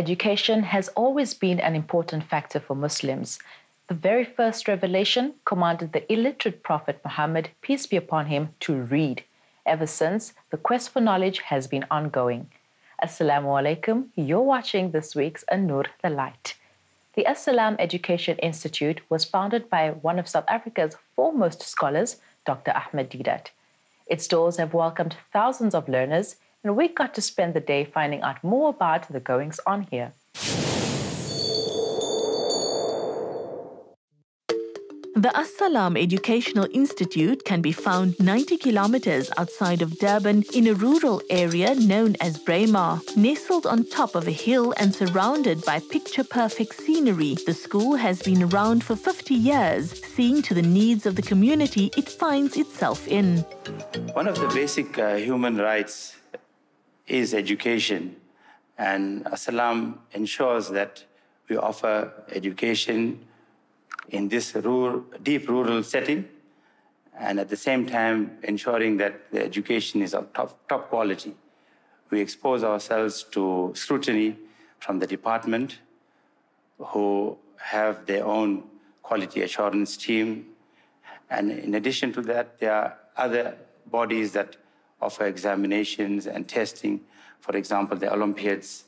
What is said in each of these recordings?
Education has always been an important factor for Muslims. The very first revelation commanded the illiterate Prophet Muhammad, peace be upon him, to read. Ever since, the quest for knowledge has been ongoing. Assalamu alaikum. You're watching this week's An-Nur the Light. The As-Salam Education Institute was founded by one of South Africa's foremost scholars, Dr. Ahmed Deedat. Its doors have welcomed thousands of learners, and we got to spend the day finding out more about the goings on here. The As-Salam Educational Institute can be found 90 kilometers outside of Durban in a rural area known as Braemar. Nestled on top of a hill and surrounded by picture-perfect scenery, the school has been around for 50 years, seeing to the needs of the community it finds itself in. One of the basic uh, human rights is education, and As-Salam ensures that we offer education in this rural, deep rural setting, and at the same time ensuring that the education is of top, top quality. We expose ourselves to scrutiny from the department, who have their own quality assurance team. And in addition to that, there are other bodies that offer examinations and testing. For example, the Olympiads,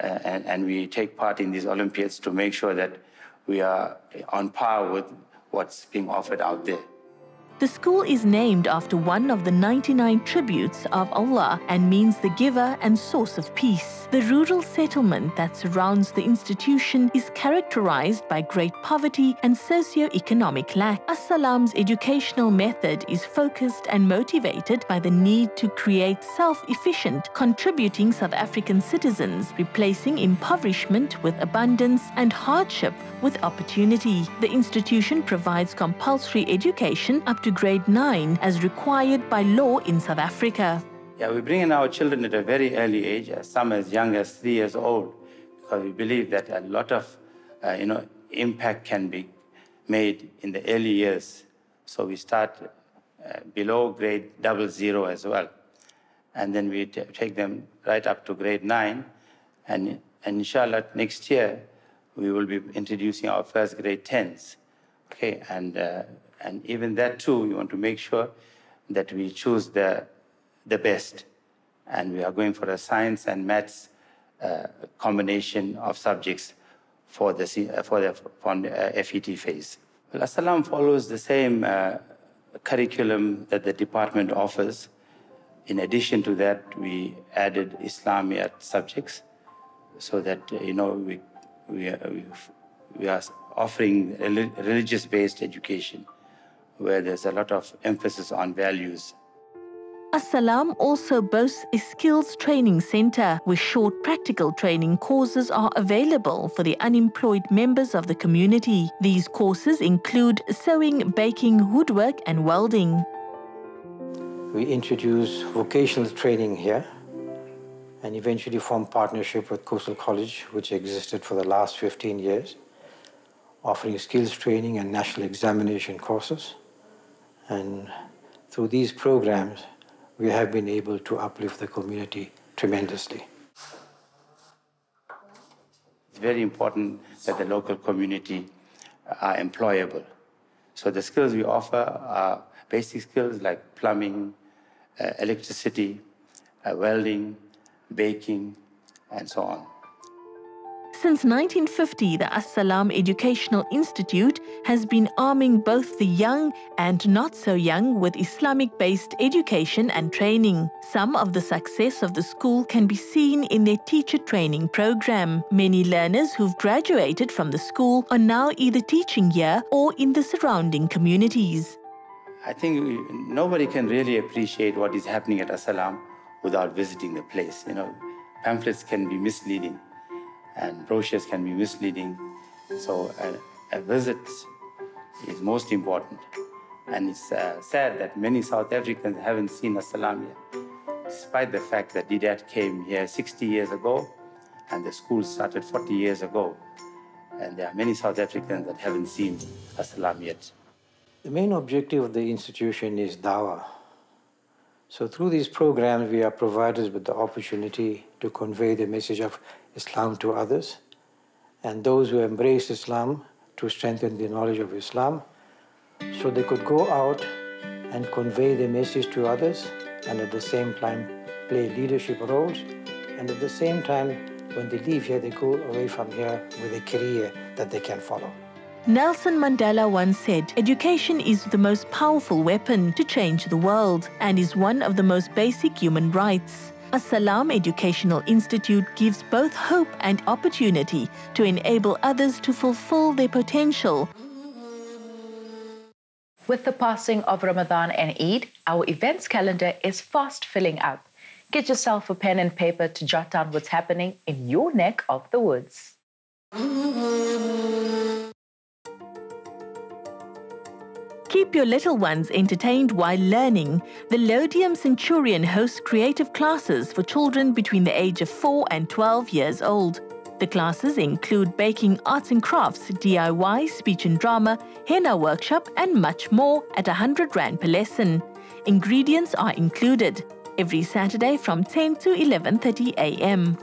uh, and, and we take part in these Olympiads to make sure that we are on par with what's being offered out there. The school is named after one of the 99 tributes of Allah and means the giver and source of peace. The rural settlement that surrounds the institution is characterized by great poverty and socio-economic lack. As-Salam's educational method is focused and motivated by the need to create self-efficient, contributing South African citizens, replacing impoverishment with abundance and hardship with opportunity. The institution provides compulsory education up to grade 9 as required by law in South Africa. Yeah, we bring in our children at a very early age, some as young as three years old, because we believe that a lot of, uh, you know, impact can be made in the early years. So we start uh, below grade double zero as well. And then we take them right up to grade nine. And, and inshallah, next year, we will be introducing our first grade 10s. Okay, and uh, and even that too, we want to make sure that we choose the, the best. And we are going for a science and maths uh, combination of subjects for the, uh, for the, for uh, FET phase. Well, As-Salam follows the same uh, curriculum that the department offers. In addition to that, we added Islamiyat subjects so that, uh, you know, we, we, we, we are offering religious-based education where there's a lot of emphasis on values. As-Salam also boasts a skills training center where short practical training courses are available for the unemployed members of the community. These courses include sewing, baking, woodwork, and welding. We introduce vocational training here and eventually formed partnership with Coastal College, which existed for the last 15 years, offering skills training and national examination courses. And through these programs, we have been able to uplift the community tremendously. It's very important that the local community are employable. So the skills we offer are basic skills like plumbing, uh, electricity, uh, welding, baking, and so on. Since 1950, the As-Salam Educational Institute has been arming both the young and not so young with Islamic-based education and training. Some of the success of the school can be seen in their teacher training program. Many learners who've graduated from the school are now either teaching here or in the surrounding communities. I think nobody can really appreciate what is happening at As-Salam without visiting the place. You know, pamphlets can be misleading and brochures can be misleading. So a, a visit is most important. And it's uh, sad that many South Africans haven't seen As-Salam yet, despite the fact that Deedat came here 60 years ago and the school started 40 years ago. And there are many South Africans that haven't seen As-Salam yet. The main objective of the institution is dawah, So through these programs, we are provided with the opportunity to convey the message of Islam to others. And those who embrace Islam to strengthen the knowledge of Islam, so they could go out and convey the message to others and at the same time play leadership roles. And at the same time, when they leave here, they go away from here with a career that they can follow. Nelson Mandela once said, Education is the most powerful weapon to change the world and is one of the most basic human rights. As-Salam Educational Institute gives both hope and opportunity to enable others to fulfill their potential. With the passing of Ramadan and Eid, our events calendar is fast filling up. Get yourself a pen and paper to jot down what's happening in your neck of the woods. Keep your little ones entertained while learning. The Lodium Centurion hosts creative classes for children between the age of 4 and 12 years old. The classes include baking arts and crafts, DIY, speech and drama, henna workshop, and much more at 100 Rand per lesson. Ingredients are included. Every Saturday from 10 to 11:30 a.m.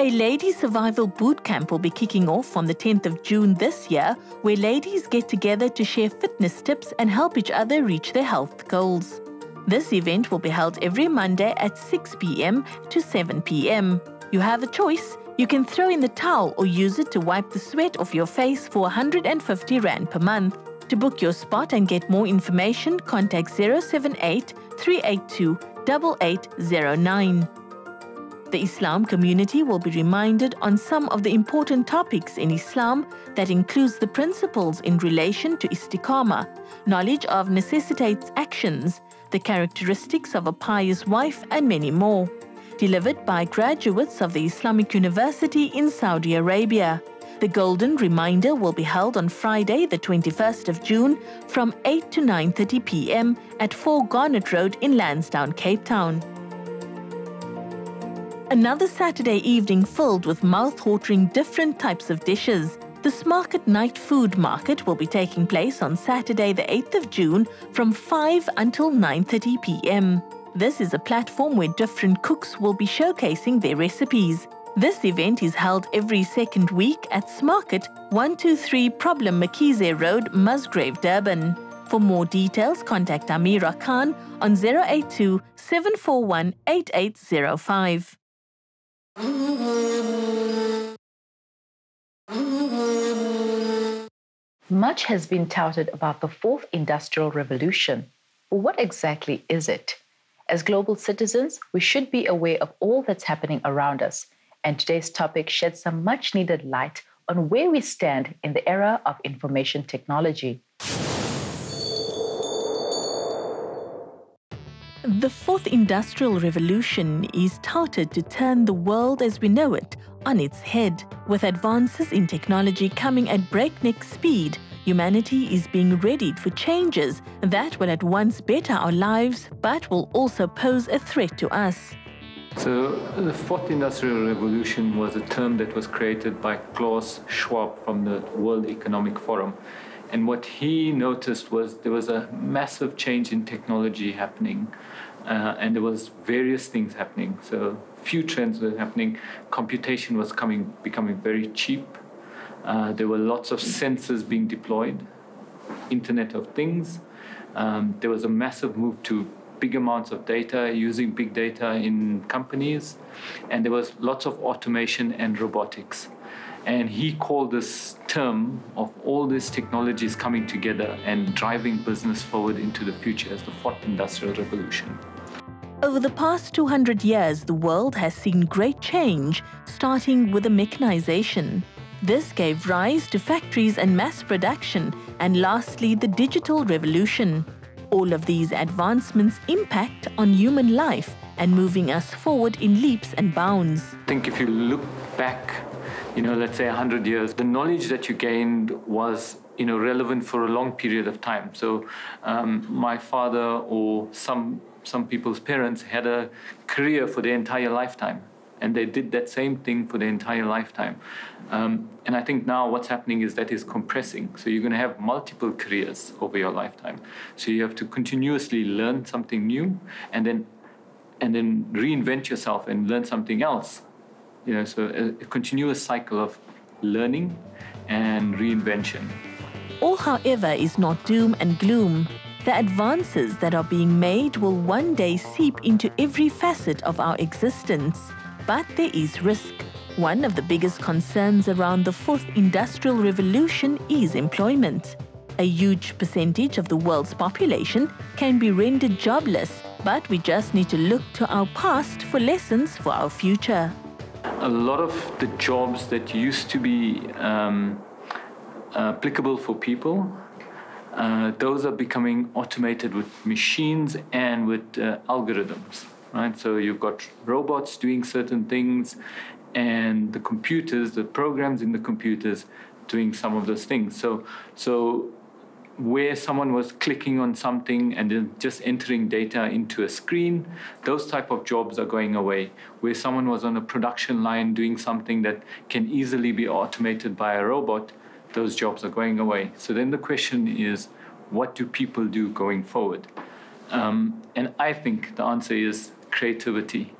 A lady survival boot camp will be kicking off on the 10th of June this year, where ladies get together to share fitness tips and help each other reach their health goals. This event will be held every Monday at 6 p.m. to 7 p.m. You have a choice. You can throw in the towel or use it to wipe the sweat off your face for 150 Rand per month. To book your spot and get more information, contact 078 382 8809. The Islam community will be reminded on some of the important topics in Islam that includes the principles in relation to istiqamah, knowledge of necessitates actions, the characteristics of a pious wife, and many more. Delivered by graduates of the Islamic University in Saudi Arabia. The Golden Reminder will be held on Friday, the 21st of June from 8 to 9:30 p.m. at 4 Garnet Road in Lansdowne, Cape Town. Another Saturday evening filled with mouth-watering different types of dishes. The Smarket Night Food Market will be taking place on Saturday the 8th of June from 5 until 9:30 p.m. This is a platform where different cooks will be showcasing their recipes. This event is held every second week at Smarket 123 Problem Mkhize Road, Musgrave, Durban. For more details, contact Amira Khan on 082 741 8805. Much has been touted about the fourth industrial revolution. But what exactly is it? As global citizens, we should be aware of all that's happening around us, and today's topic sheds some much needed light on where we stand in the era of information technology. The fourth industrial revolution is touted to turn the world as we know it on its head. With advances in technology coming at breakneck speed, humanity is being readied for changes that will at once better our lives but will also pose a threat to us. So, the fourth industrial revolution was a term that was created by Klaus Schwab from the World Economic Forum. And what he noticed was there was a massive change in technology happening, uh, and there was various things happening. So few trends were happening. Computation was coming, becoming very cheap. Uh, there were lots of sensors being deployed, Internet of Things. Um, there was a massive move to big amounts of data, using big data in companies, and there was lots of automation and robotics. And he called this term of all these technologies coming together and driving business forward into the future as the fourth industrial revolution. Over the past 200 years, the world has seen great change, starting with the mechanization. This gave rise to factories and mass production, and lastly, the digital revolution. All of these advancements impact on human life and moving us forward in leaps and bounds. I think if you look back you know, let's say 100 years, the knowledge that you gained was, you know, relevant for a long period of time. So um, my father or some, some people's parents had a career for their entire lifetime. and they did that same thing for their entire lifetime. Um, and I think now what's happening is that is compressing. So you're going to have multiple careers over your lifetime. So you have to continuously learn something new, and then and then reinvent yourself and learn something else. You know, so a, a continuous cycle of learning and reinvention. All, however, is not doom and gloom. The advances that are being made will one day seep into every facet of our existence. But there is risk. One of the biggest concerns around the fourth industrial revolution is employment. A huge percentage of the world's population can be rendered jobless, but we just need to look to our past for lessons for our future. A lot of the jobs that used to be um, applicable for people uh, those are becoming automated with machines and with uh, algorithms, right? So you've got robots doing certain things, and the computers, the programs in the computers, doing some of those things. So, so where someone was clicking on something and then just entering data into a screen, those type of jobs are going away. Where someone was on a production line doing something that can easily be automated by a robot, those jobs are going away. So then the question is, what do people do going forward? Um, and I think the answer is creativity.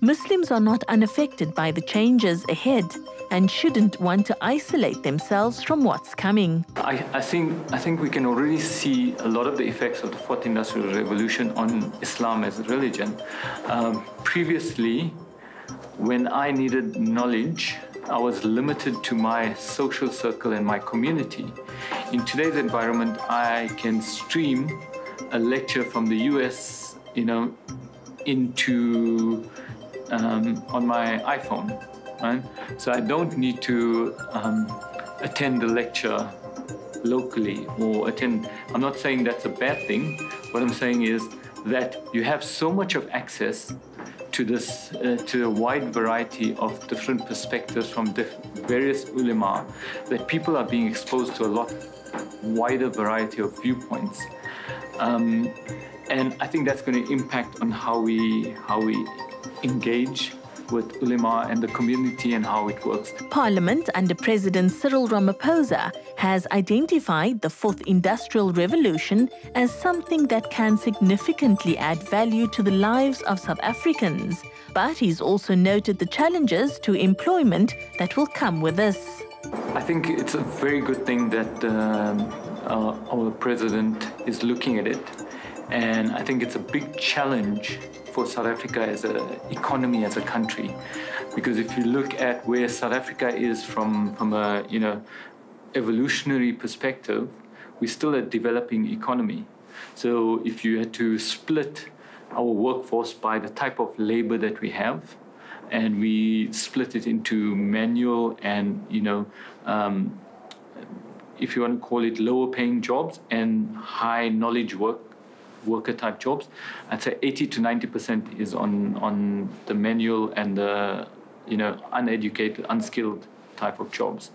Muslims are not unaffected by the changes ahead and shouldn't want to isolate themselves from what's coming. I, I, think, I think we can already see a lot of the effects of the fourth industrial revolution on Islam as a religion. Um, previously, when I needed knowledge, I was limited to my social circle and my community. In today's environment, I can stream a lecture from the US, you know, into um, on my iPhone, right? So I don't need to um, attend the lecture locally or attend. I'm not saying that's a bad thing. What I'm saying is that you have so much of access to this uh, to a wide variety of different perspectives from various ulama that people are being exposed to a lot wider variety of viewpoints um, and I think that's going to impact on how we how we engage with ulama and the community and how it works. Parliament under President Cyril Ramaphosa has identified the fourth industrial revolution as something that can significantly add value to the lives of South Africans. But he's also noted the challenges to employment that will come with this. I think it's a very good thing that um, uh, our president is looking at it. And I think it's a big challenge for South Africa as an economy, as a country. Because if you look at where South Africa is from, from a you know, evolutionary perspective, we're still a developing economy. So if you had to split our workforce by the type of labor that we have, and we split it into manual and you know um, if you want to call it lower paying jobs and high knowledge work worker type jobs. I'd say 80 to 90 percent is on on the manual and the you know uneducated, unskilled type of jobs,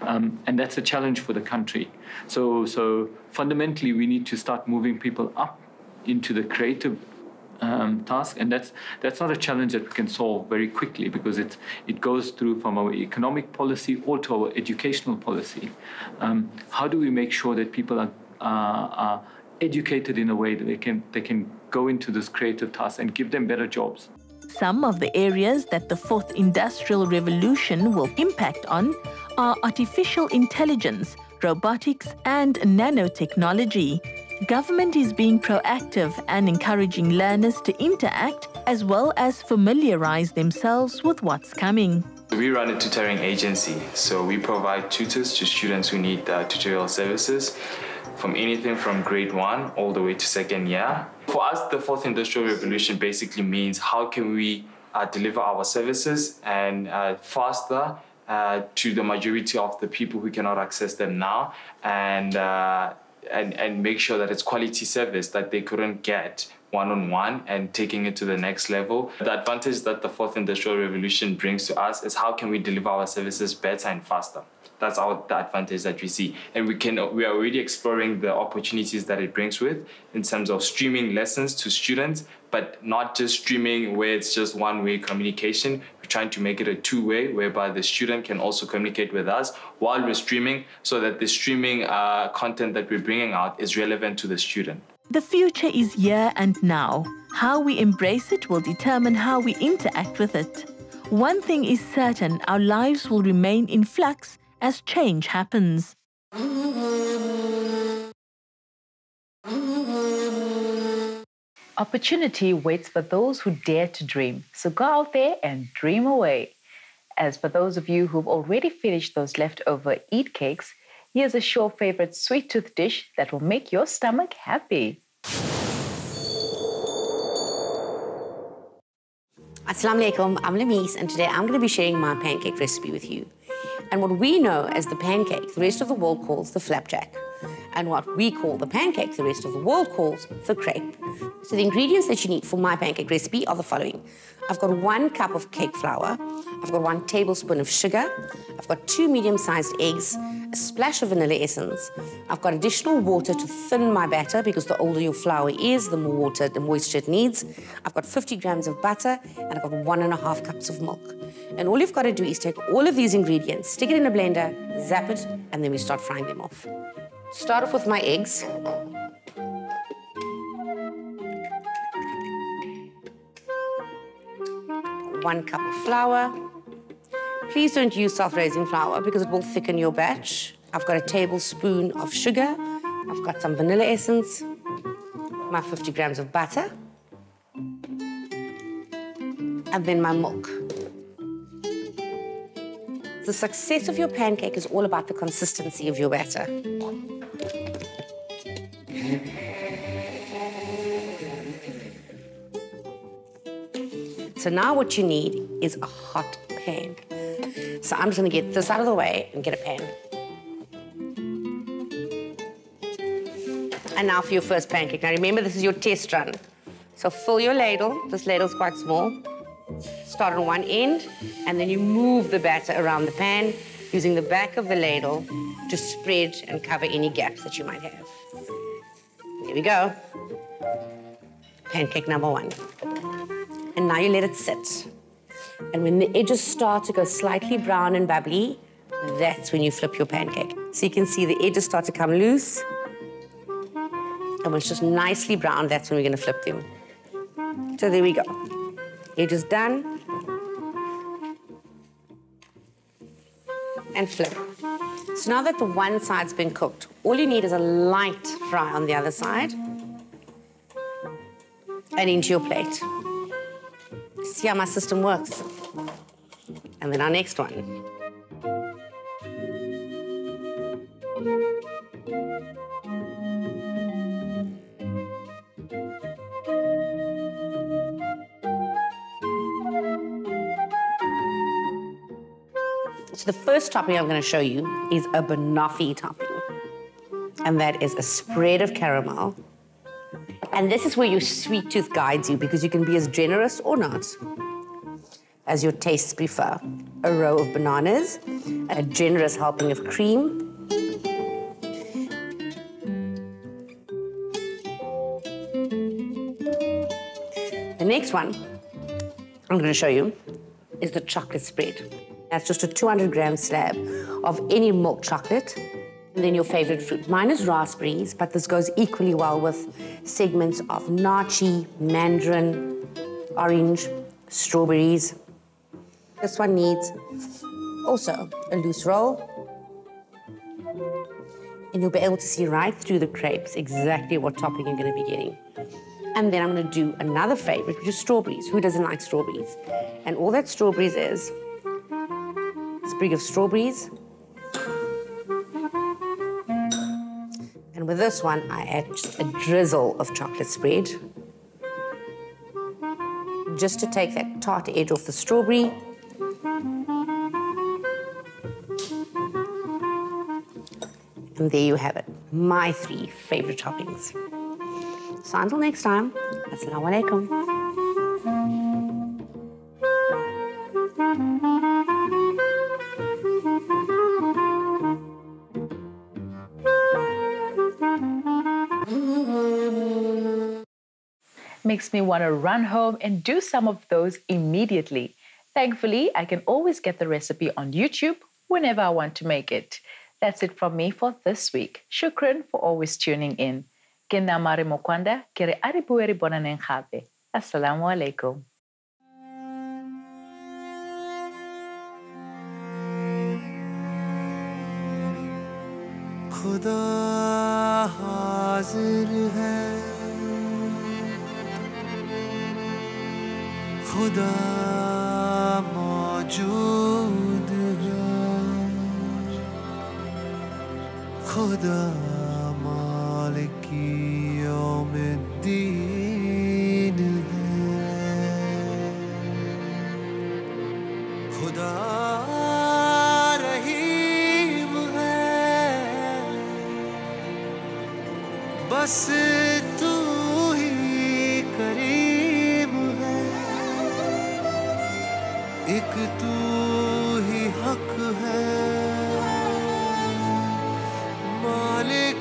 um, and that's a challenge for the country. So so fundamentally, we need to start moving people up into the creative um, task, and that's that's not a challenge that we can solve very quickly because it it goes through from our economic policy all to our educational policy. Um, how do we make sure that people are, uh, are educated in a way that they can they can go into this creative task and give them better jobs. Some of the areas that the fourth industrial revolution will impact on are artificial intelligence, robotics, and nanotechnology. Government is being proactive and encouraging learners to interact as well as familiarize themselves with what's coming. We run a tutoring agency, so we provide tutors to students who need uh, tutorial services from anything from grade one all the way to second year. For us, the fourth industrial revolution basically means how can we uh, deliver our services and uh, faster uh, to the majority of the people who cannot access them now and, uh, and, and make sure that it's quality service that they couldn't get one on one and taking it to the next level. The advantage that the fourth industrial revolution brings to us is how can we deliver our services better and faster that's our the advantage that we see and we can we are already exploring the opportunities that it brings with in terms of streaming lessons to students but not just streaming where it's just one way communication we're trying to make it a two-way, whereby the student can also communicate with us while we're streaming, so that the streaming uh, content that we're bringing out is relevant to the student. The future is here and now. How we embrace it will determine how we interact with it. One thing is certain our lives will remain in flux as change happens. Opportunity waits for those who dare to dream. So go out there and dream away. As for those of you who've already finished those leftover Eid cakes, here's a sure favorite sweet tooth dish that will make your stomach happy. Assalamu alaikum, I'm Lamees, and today I'm going to be sharing my pancake recipe with you. And what we know as the pancake, the rest of the world calls the flapjack. And what we call the pancake, the rest of the world calls the crepe. So the ingredients that you need for my pancake recipe are the following. I've got one cup of cake flour, I've got one tablespoon of sugar, I've got two medium-sized eggs, a splash of vanilla essence. I've got additional water to thin my batter because the older your flour is, the more water, the moisture it needs. I've got 50 grams of butter and I've got one and a half cups of milk. And all you've got to do is take all of these ingredients, stick it in a blender, zap it, and then we start frying them off. Start off with my eggs. One cup of flour. Please don't use self-raising flour because it will thicken your batch. I've got a tablespoon of sugar. I've got some vanilla essence, my 50 grams of butter, and then my milk. The success of your pancake is all about the consistency of your batter. So now what you need is a hot. So I'm just gonna get this out of the way and get a pan. And now for your first pancake. Now remember, this is your test run. So fill your ladle. This ladle's quite small. Start on one end, and then you move the batter around the pan using the back of the ladle to spread and cover any gaps that you might have. Here we go. Pancake number one. And now you let it sit. And when the edges start to go slightly brown and bubbly, that's when you flip your pancake. So you can see the edges start to come loose. And when it's just nicely brown, that's when we're gonna flip them. So there we go. Edges done. And flip. So now that the one side's been cooked, all you need is a light fry on the other side. And into your plate. See how my system works. And then our next one. So the first topping I'm going to show you is a banoffee topping. And that is a spread of caramel. And this is where your sweet tooth guides you because you can be as generous or not as your tastes prefer. A row of bananas, a generous helping of cream, The next one I'm going to show you is the chocolate spread. That's just a 200 gram slab of any milk chocolate. And then your favorite fruit. Mine is raspberries, but this goes equally well with segments of naartjie, mandarin, orange, strawberries. This one needs also a loose roll. And you'll be able to see right through the crepes exactly what topping you're going to be getting. And then I'm going to do another favorite, which is strawberries. Who doesn't like strawberries? And all that strawberries is a sprig of strawberries. And with this one, I add just a drizzle of chocolate spread. Just to take that tart edge off the strawberry. And there you have it, my three favorite toppings. So until next time, Assalamu alaikum. makes me want to run home and do some of those immediately. Thankfully, I can always get the recipe on YouTube whenever I want to make it. That's it from me for this week. Shukran for always tuning in. Ke nna Mariam Mkwanda, ke re a. Assalamu alaikum. खुदा हाजिर है خدا موجود خدا एक तू ही हक है। मालिकुल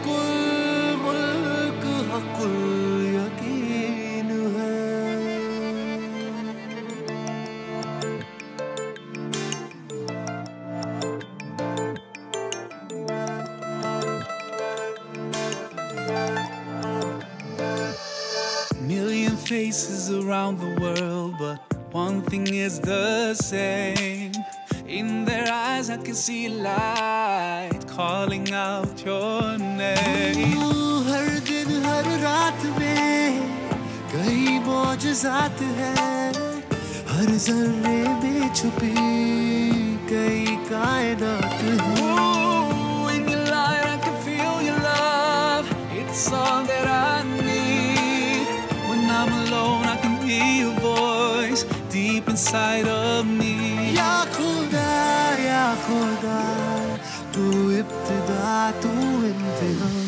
can see light calling out your name. तू हर दिन हर रात में कई मौजजात है हर जर्रे में छुपी कई कायनात है Ooh, in your light, I can feel your love. It's all that I need. When I'm alone, I can hear your voice deep inside of me. tu entorno.